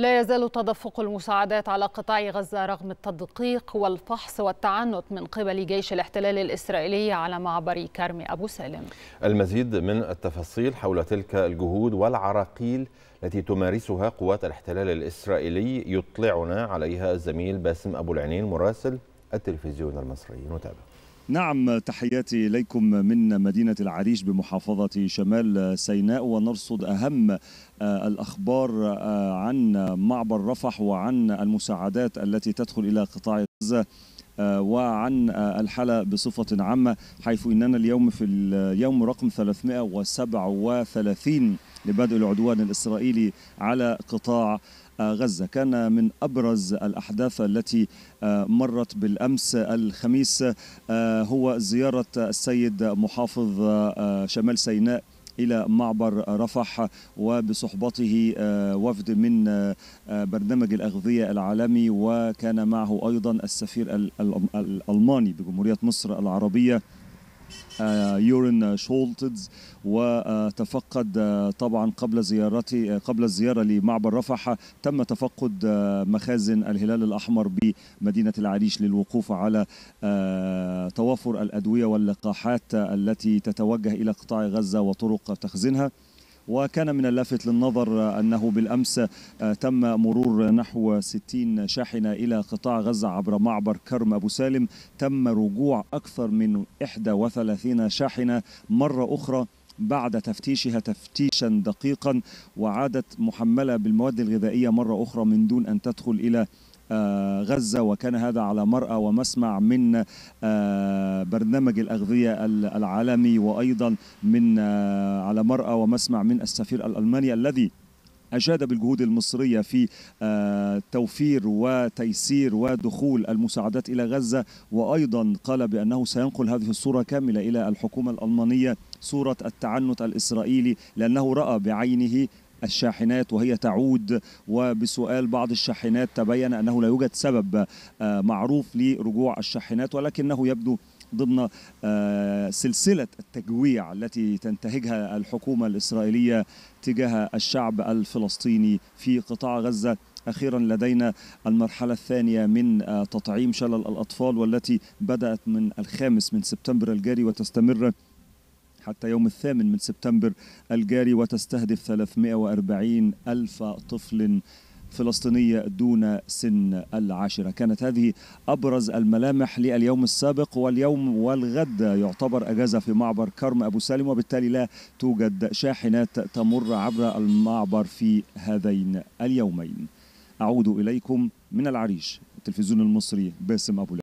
لا يزال تدفق المساعدات على قطاع غزة رغم التدقيق والفحص والتعنت من قبل جيش الاحتلال الإسرائيلي على معبر كرم أبو سالم. المزيد من التفاصيل حول تلك الجهود والعراقيل التي تمارسها قوات الاحتلال الإسرائيلي يطلعنا عليها الزميل باسم أبو العينين مراسل التلفزيون المصري. نتابع. نعم تحياتي إليكم من مدينة العريش بمحافظة شمال سيناء ونرصد أهم الأخبار عن معبر رفح وعن المساعدات التي تدخل إلى قطاع غزة وعن الحالة بصفة عامة حيث إننا اليوم في اليوم رقم 337 لبدء العدوان الإسرائيلي على قطاع غزة. كان من أبرز الأحداث التي مرت بالأمس الخميس هو زيارة السيد محافظ شمال سيناء إلى معبر رفح وبصحبته وفد من برنامج الأغذية العالمي. وكان معه أيضا السفير الألماني بجمهورية مصر العربية يورين شولتز وتفقد طبعا قبل زيارتي قبل الزيارة لمعبر رفح تم تفقد مخازن الهلال الأحمر بمدينة العريش للوقوف على توافر الأدوية واللقاحات التي تتوجه إلى قطاع غزة وطرق تخزينها. وكان من اللافت للنظر أنه بالأمس تم مرور نحو 60 شاحنة إلى قطاع غزة عبر معبر كرم أبو سالم. تم رجوع أكثر من 31 شاحنة مرة أخرى بعد تفتيشها تفتيشا دقيقا وعادت محملة بالمواد الغذائية مرة أخرى من دون أن تدخل إلى غزة وكان هذا على مرأى ومسمع من برنامج الأغذية العالمي وأيضا من على مرأى ومسمع من السفير الألماني الذي أشاد بالجهود المصرية في توفير وتيسير ودخول المساعدات إلى غزة. وأيضا قال بأنه سينقل هذه الصورة كاملة إلى الحكومة الألمانية صورة التعنت الإسرائيلي لأنه رأى بعينه الشاحنات وهي تعود وبسؤال بعض الشاحنات تبين أنه لا يوجد سبب معروف لرجوع الشاحنات ولكنه يبدو ضمن سلسلة التجويع التي تنتهجها الحكومة الإسرائيلية تجاه الشعب الفلسطيني في قطاع غزة. أخيرا لدينا المرحلة الثانية من تطعيم شلل الأطفال والتي بدأت من الخامس من سبتمبر الجاري وتستمر حتى يوم الثامن من سبتمبر الجاري وتستهدف 340 ألف طفل فلسطينية دون سن العاشرة. كانت هذه أبرز الملامح لليوم السابق واليوم والغد يعتبر أجازة في معبر كرم أبو سالم وبالتالي لا توجد شاحنات تمر عبر المعبر في هذين اليومين. أعود إليكم من العريش التلفزيون المصري باسم أبو